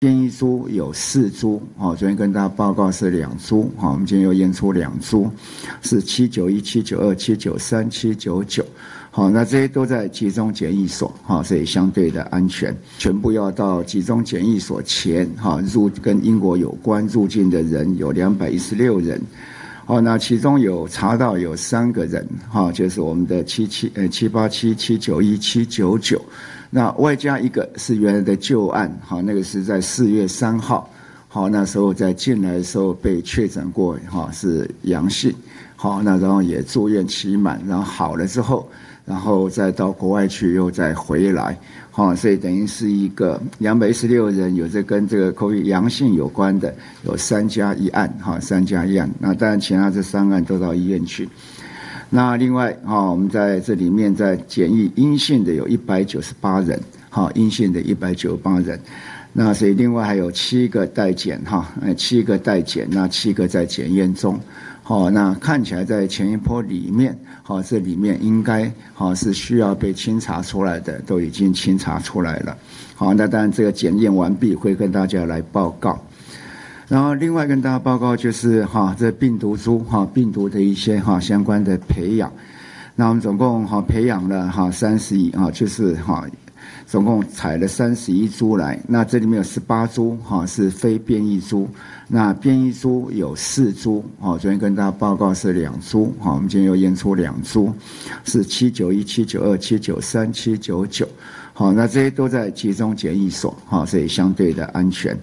验一株有四株，好，昨天跟大家报告是两株，哈，我们今天又验出两株，是七九一、七九二、七九三、七九九。好，那这些都在集中检疫所，哈，所以相对的安全，全部要到集中检疫所前，哈，入跟英国有关入境的人有两百一十六人，好，那其中有查到有三个人，哈，就是我们的七七呃七八七七九一七九九，那外加一个是原来的旧案，哈，那个是在四月三号，好，那时候在进来的时候被确诊过，哈，是阳性，好，那然后也住院期满，然后好了之后。然后再到国外去，又再回来，哈，所以等于是一个两百一十六人，有这跟这个 COVID 阳性有关的，有三加一案，哈，三加一案。那当然，其他这三案都到医院去。那另外，哈，我们在这里面在检疫阴性的有一百九十八人，哈，阴性的一百九十八人。那所以另外还有七个待检，哈，呃，七个待检，那七个在检验中。好，那看起来在前一波里面，好，这里面应该好是需要被清查出来的，都已经清查出来了。好，那当然这个检验完毕会跟大家来报告。然后另外跟大家报告就是哈，这病毒株哈病毒的一些哈相关的培养。那我们总共哈培养了哈三十亿啊，就是哈。总共采了三十一株来，那这里面有十八株哈是非变异株，那变异株有四株哦，昨天跟大家报告是两株哈，我们今天又验出两株，是七九一、七九二、七九三、七九九，好，那这些都在集中检疫所哈，所以相对的安全。